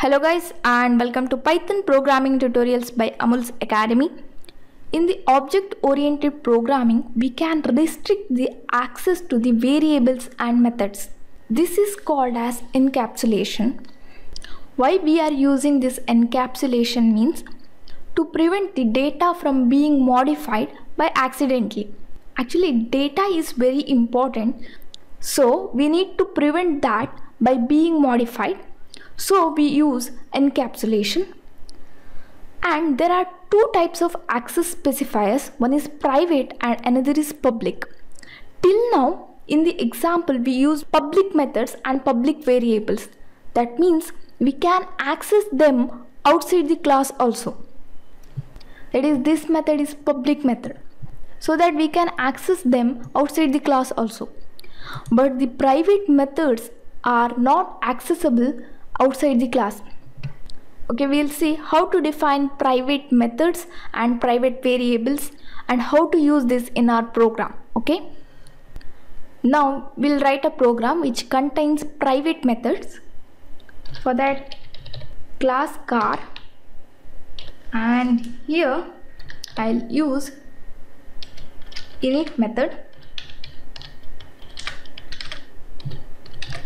Hello guys and welcome to Python programming tutorials by Amul's Academy. In the object oriented programming, we can restrict the access to the variables and methods. This is called as encapsulation. Why we are using this encapsulation means to prevent the data from being modified by accidentally. Actually data is very important so we need to prevent that by being modified so we use encapsulation. And there are two types of access specifiers. One is private and another is public. Till now in the example we use public methods and public variables. That means we can access them outside the class also. That is this method is public method. So that we can access them outside the class also. But the private methods are not accessible outside the class. Okay we'll see how to define private methods and private variables and how to use this in our program okay? Now we'll write a program which contains private methods for that class car. And here I'll use init method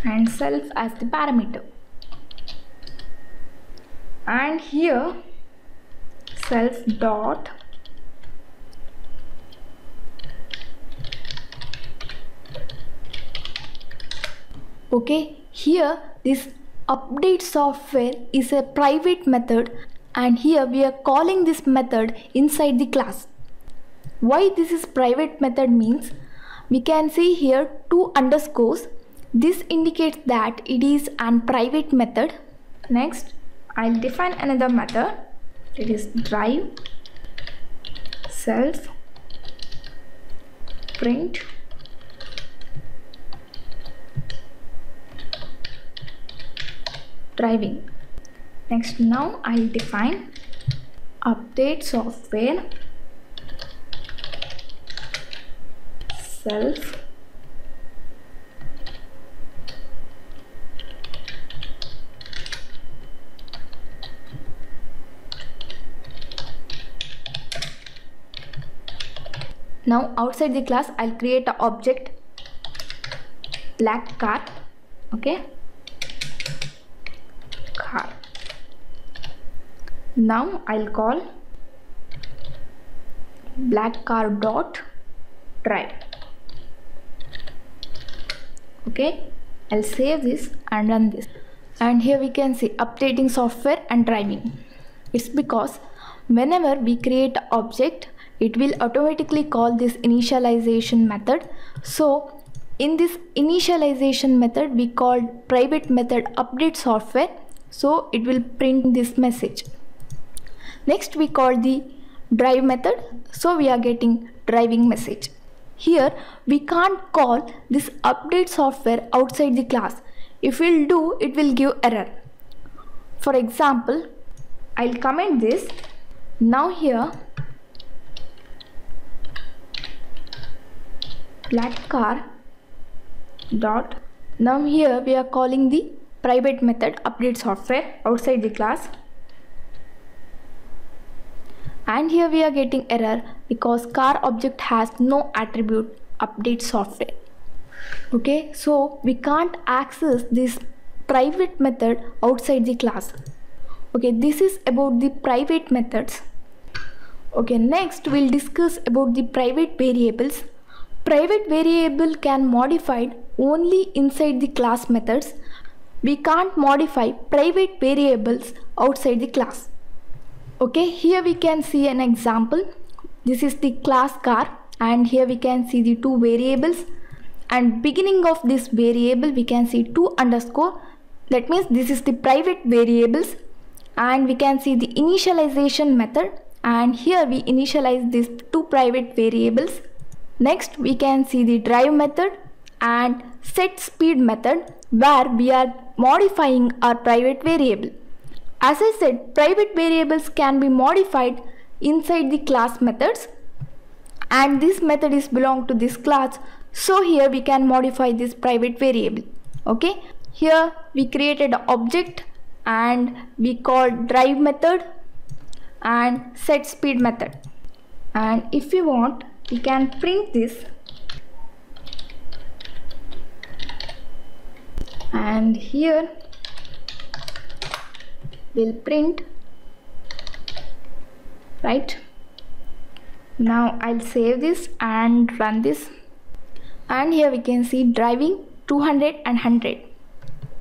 and self as the parameter and here self dot okay here this update software is a private method and here we are calling this method inside the class. Why this is private method means we can see here two underscores. This indicates that it is an private method. Next I'll define another method. It is drive self print. Driving. Next now I'll define update software self now outside the class I'll create an object black car okay? Car. Now I'll call black car dot drive. Okay? I'll save this and run this. And here we can see updating software and driving. It's because whenever we create object it will automatically call this initialization method. So in this initialization method we called private method update software. So it will print this message. Next we call the drive method. So we are getting driving message. Here we can't call this update software outside the class. If we'll do it will give error. For example I'll comment this. Now here black car dot. Now here we are calling the private method update software outside the class. And here we are getting error because car object has no attribute update software. Okay so we can't access this private method outside the class. Okay this is about the private methods. Okay next we'll discuss about the private variables private variable can modified only inside the class methods. We can't modify private variables outside the class. Okay here we can see an example. This is the class car and here we can see the two variables. And beginning of this variable we can see two underscore. That means this is the private variables. And we can see the initialization method. And here we initialize these two private variables next we can see the drive method and set speed method where we are modifying our private variable. As I said private variables can be modified inside the class methods and this method is belong to this class. So here we can modify this private variable. Okay? Here we created object and we call drive method and set speed method. And if we want we can print this. And here we'll print right? Now I'll save this and run this. And here we can see driving 200 and 100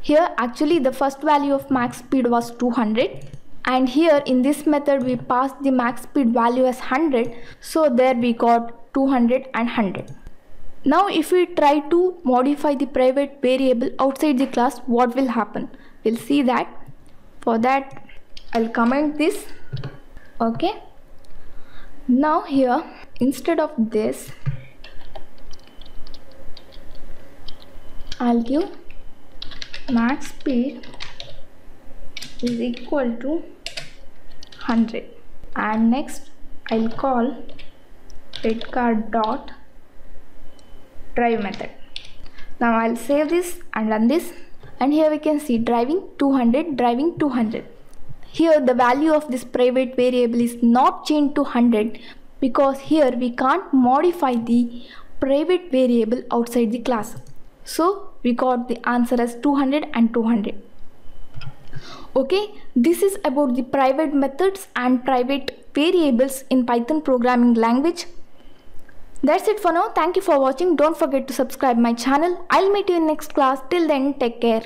here actually the first value of max speed was 200 and here in this method we passed the max speed value as 100 so there we got 200 and 100 now if we try to modify the private variable outside the class what will happen? We'll see that. For that I'll comment this. Okay. Now here instead of this I'll give max speed is equal to 100 and next I'll call car dot drive method now I'll save this and run this and here we can see driving 200 driving 200 here the value of this private variable is not changed to 100 because here we can't modify the private variable outside the class. So we got the answer as 200 and 200. Okay, this is about the private methods and private variables in Python programming language. That's it for now. Thank you for watching. Don't forget to subscribe my channel. I'll meet you in next class. Till then, take care.